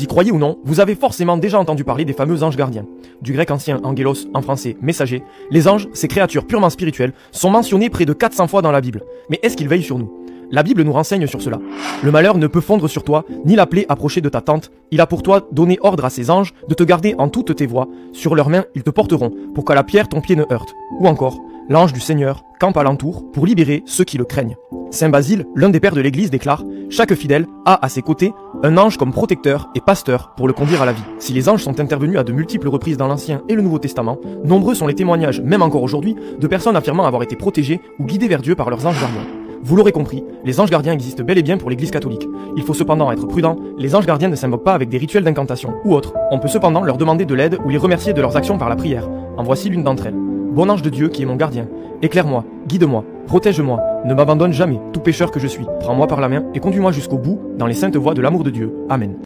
Y croyez ou non, vous avez forcément déjà entendu parler des fameux anges gardiens. Du grec ancien angelos, en français messager, les anges, ces créatures purement spirituelles, sont mentionnés près de 400 fois dans la Bible. Mais est-ce qu'ils veillent sur nous? La Bible nous renseigne sur cela. Le malheur ne peut fondre sur toi, ni la plaie approcher de ta tente. Il a pour toi donné ordre à ses anges de te garder en toutes tes voies. Sur leurs mains, ils te porteront, pour qu'à la pierre ton pied ne heurte. Ou encore, l'ange du Seigneur campe alentour pour libérer ceux qui le craignent. Saint Basile, l'un des pères de l'Église, déclare Chaque fidèle a à ses côtés un ange comme protecteur et pasteur pour le conduire à la vie. Si les anges sont intervenus à de multiples reprises dans l'Ancien et le Nouveau Testament, nombreux sont les témoignages, même encore aujourd'hui, de personnes affirmant avoir été protégées ou guidées vers Dieu par leurs anges gardiens. Vous l'aurez compris, les anges gardiens existent bel et bien pour l'Église catholique. Il faut cependant être prudent, les anges gardiens ne s'invoquent pas avec des rituels d'incantation ou autres. On peut cependant leur demander de l'aide ou les remercier de leurs actions par la prière. En voici l'une d'entre elles. Bon ange de Dieu qui est mon gardien, éclaire-moi, guide-moi, protège-moi, ne m'abandonne jamais, tout pécheur que je suis. Prends-moi par la main et conduis-moi jusqu'au bout dans les saintes voies de l'amour de Dieu. Amen.